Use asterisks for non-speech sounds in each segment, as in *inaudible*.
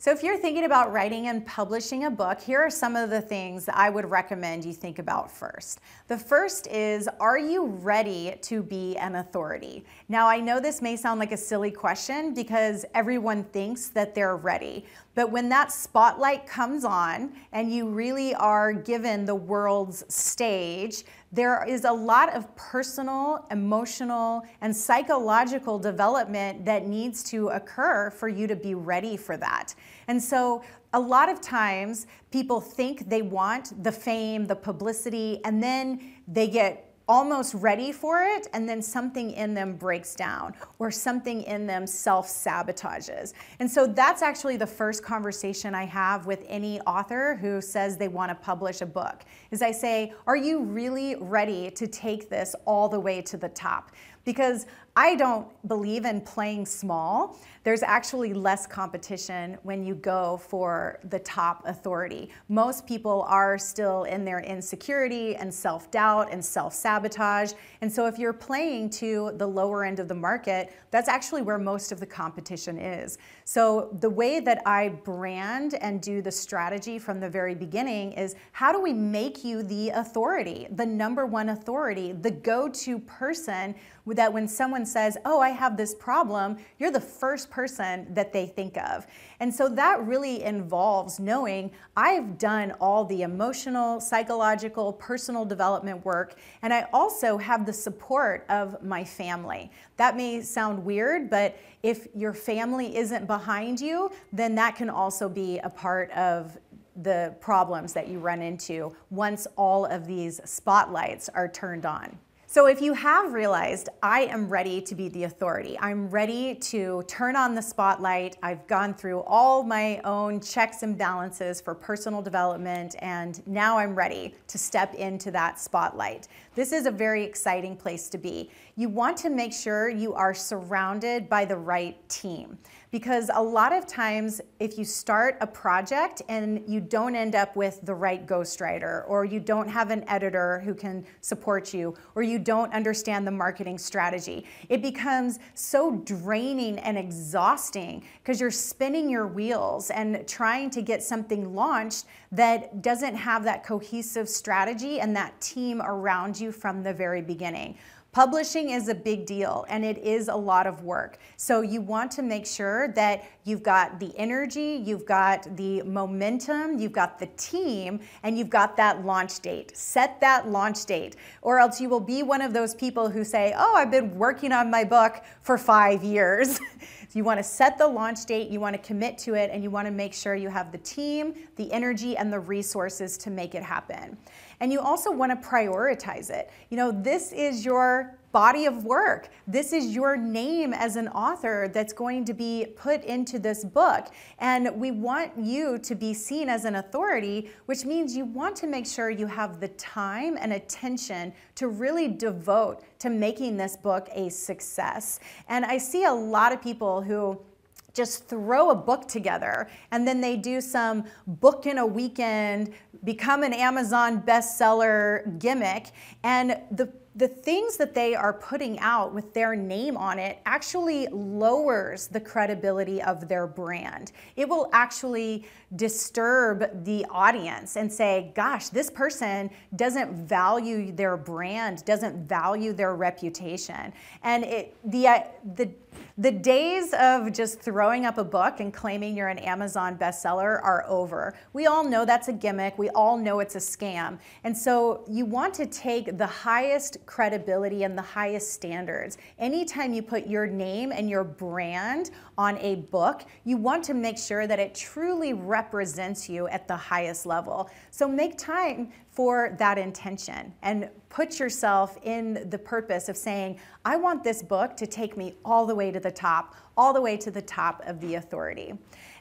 So, if you're thinking about writing and publishing a book, here are some of the things that I would recommend you think about first. The first is Are you ready to be an authority? Now, I know this may sound like a silly question because everyone thinks that they're ready. But when that spotlight comes on and you really are given the world's stage, there is a lot of personal, emotional, and psychological development that needs to occur for you to be ready for that. And so, a lot of times, people think they want the fame, the publicity, and then they get almost ready for it, and then something in them breaks down or something in them self sabotages. And so that's actually the first conversation I have with any author who says they want to publish a book. Is I say, "Are you really ready to take this all the way to the top?" Because I don't believe in playing small. There's actually less competition when you go for the top authority. Most people are still in their insecurity and self doubt and self sabotage. And so, if you're playing to the lower end of the market, that's actually where most of the competition is. So, the way that I brand and do the strategy from the very beginning is how do we make you the authority, the number one authority, the go to person that when someone says, Oh, I have this problem, you're the first person that they think of. And so that really involves knowing I've done all the emotional, psychological, personal development work, and I also have the support of my family. That may sound weird, but if your family isn't behind you, then that can also be a part of the problems that you run into once all of these spotlights are turned on. So if you have realized, I am ready to be the authority, I'm ready to turn on the spotlight, I've gone through all my own checks and balances for personal development, and now I'm ready to step into that spotlight. This is a very exciting place to be. You want to make sure you are surrounded by the right team because a lot of times if you start a project and you don't end up with the right ghostwriter or you don't have an editor who can support you or you don't understand the marketing strategy it becomes so draining and exhausting because you're spinning your wheels and trying to get something launched that doesn't have that cohesive strategy and that team around you from the very beginning Publishing is a big deal and it is a lot of work. So you want to make sure that you've got the energy, you've got the momentum, you've got the team, and you've got that launch date. Set that launch date, or else you will be one of those people who say, Oh, I've been working on my book for five years. *laughs* you want to set the launch date, you want to commit to it, and you want to make sure you have the team, the energy, and the resources to make it happen. And you also want to prioritize it. You know, this is your body of work. This is your name as an author that's going to be put into this book. And we want you to be seen as an authority, which means you want to make sure you have the time and attention to really devote to making this book a success. And I see a lot of people who just throw a book together and then they do some book in a weekend, become an Amazon bestseller gimmick. And the the things that they are putting out with their name on it actually lowers the credibility of their brand. It will actually disturb the audience and say, gosh, this person doesn't value their brand, doesn't value their reputation. And it, the, uh, the, the days of just throwing up a book and claiming you're an Amazon bestseller are over. We all know that's a gimmick. We all know it's a scam. And so you want to take the highest credibility and the highest standards. Anytime you put your name and your brand on a book, you want to make sure that it truly represents you at the highest level. So make time for that intention and put yourself in the purpose of saying, I want this book to take me all the way to the top, all the way to the top of the authority.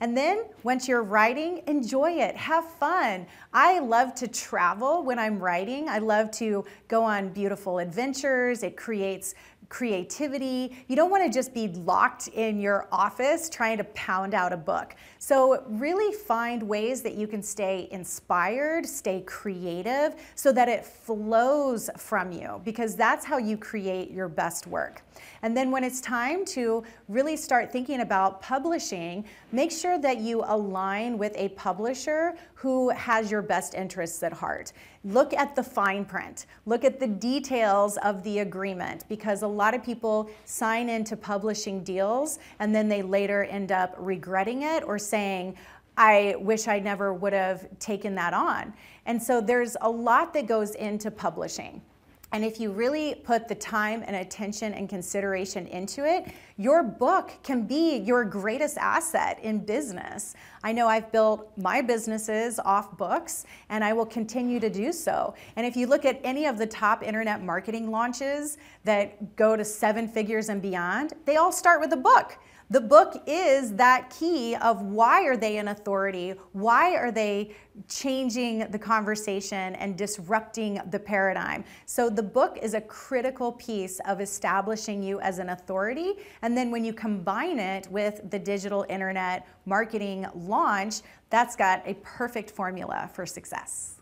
And then once you're writing, enjoy it, have fun. I love to travel when I'm writing. I love to go on beautiful adventures. It creates creativity. You don't want to just be locked in your office trying to pound out a book. So, really find ways that you can stay inspired, stay creative, so that it flows from you, because that's how you create your best work. And then, when it's time to really start thinking about publishing, make sure that you align with a publisher who has your best interests at heart. Look at the fine print, look at the details of the agreement, because a lot of people sign into publishing deals and then they later end up regretting it or saying, I wish I never would have taken that on. And so there's a lot that goes into publishing. And if you really put the time and attention and consideration into it, your book can be your greatest asset in business. I know I've built my businesses off books and I will continue to do so. And if you look at any of the top internet marketing launches that go to seven figures and beyond, they all start with a book. The book is that key of why are they an authority? Why are they changing the conversation and disrupting the paradigm? So the book is a critical piece of establishing you as an authority. And then when you combine it with the digital internet marketing launch, that's got a perfect formula for success.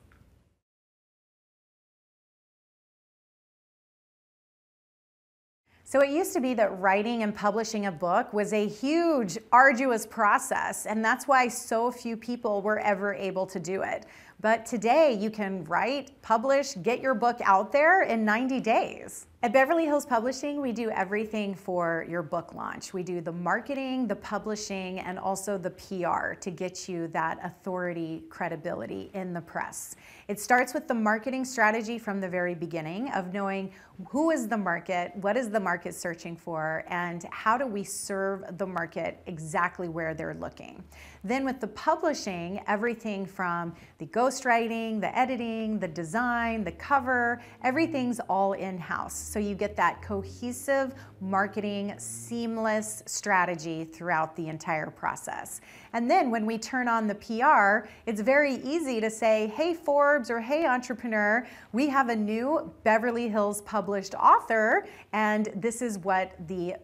So it used to be that writing and publishing a book was a huge, arduous process, and that's why so few people were ever able to do it. But today you can write, publish, get your book out there in 90 days. At Beverly Hills Publishing, we do everything for your book launch. We do the marketing, the publishing, and also the PR to get you that authority credibility in the press. It starts with the marketing strategy from the very beginning of knowing who is the market, what is the market searching for, and how do we serve the market exactly where they're looking. Then with the publishing, everything from the ghostwriting, the editing, the design, the cover, everything's all in-house. So you get that cohesive marketing, seamless strategy throughout the entire process. And then when we turn on the PR, it's very easy to say, hey Forbes or hey entrepreneur, we have a new Beverly Hills published author and this is what the,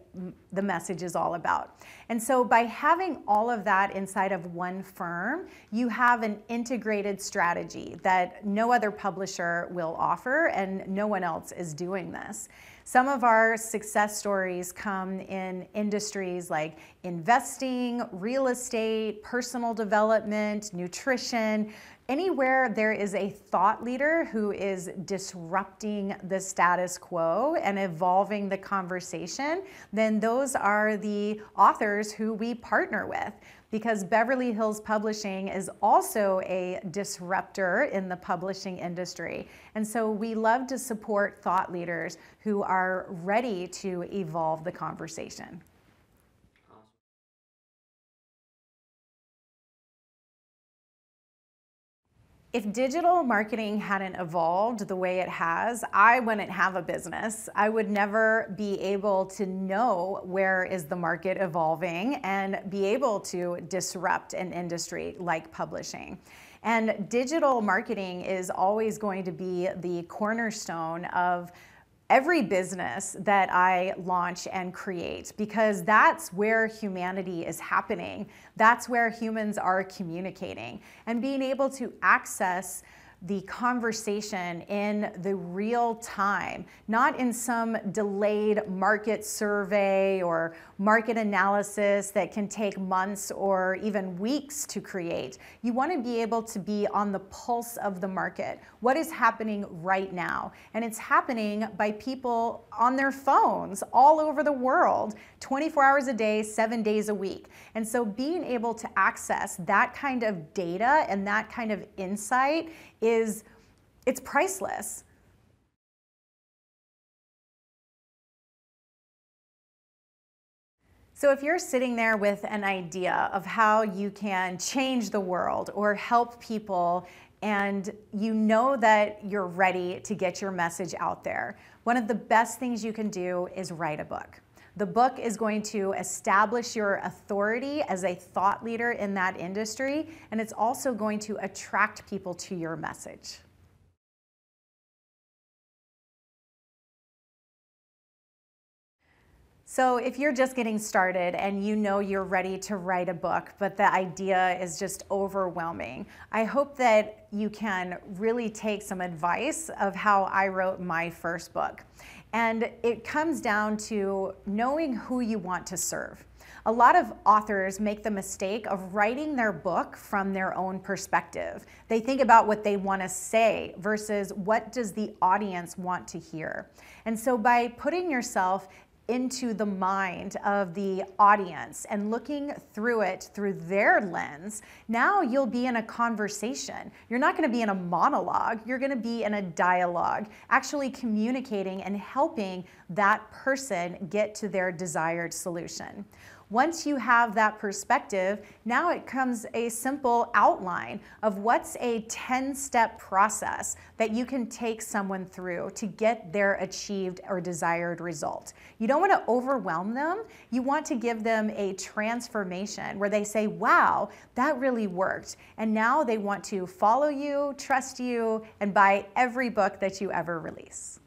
the message is all about. And so by having all of that inside of one firm, you have an integrated strategy that no other publisher will offer and no one else is doing this. Some of our success stories come in industries like investing, real estate, personal development, nutrition, anywhere there is a thought leader who is disrupting the status quo and evolving the conversation, then those are the authors who we partner with because Beverly Hills Publishing is also a disruptor in the publishing industry. And so we love to support thought leaders who are ready to evolve the conversation. If digital marketing hadn't evolved the way it has, I wouldn't have a business. I would never be able to know where is the market evolving and be able to disrupt an industry like publishing. And digital marketing is always going to be the cornerstone of every business that I launch and create because that's where humanity is happening. That's where humans are communicating. And being able to access the conversation in the real time, not in some delayed market survey or market analysis that can take months or even weeks to create. You want to be able to be on the pulse of the market. What is happening right now? And it's happening by people on their phones all over the world, 24 hours a day, seven days a week. And so being able to access that kind of data and that kind of insight is it's priceless. So if you're sitting there with an idea of how you can change the world or help people and you know that you're ready to get your message out there, one of the best things you can do is write a book. The book is going to establish your authority as a thought leader in that industry, and it's also going to attract people to your message. So, if you're just getting started and you know you're ready to write a book, but the idea is just overwhelming, I hope that you can really take some advice of how I wrote my first book. And it comes down to knowing who you want to serve. A lot of authors make the mistake of writing their book from their own perspective. They think about what they want to say versus what does the audience want to hear. And so by putting yourself into the mind of the audience and looking through it through their lens, now you'll be in a conversation. You're not going to be in a monologue, you're going to be in a dialogue, actually communicating and helping that person get to their desired solution. Once you have that perspective, now it comes a simple outline of what's a 10 step process that you can take someone through to get their achieved or desired result. You don't want to overwhelm them. You want to give them a transformation where they say, wow, that really worked. And now they want to follow you, trust you, and buy every book that you ever release.